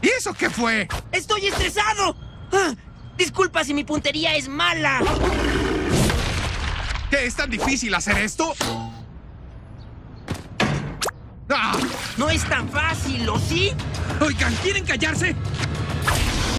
¿Y eso qué fue? ¡Estoy estresado! ¡Ah! Disculpa si mi puntería es mala. ¿Qué es tan difícil hacer esto? Ah. No es tan fácil, ¿o sí? Oigan, ¿quieren callarse?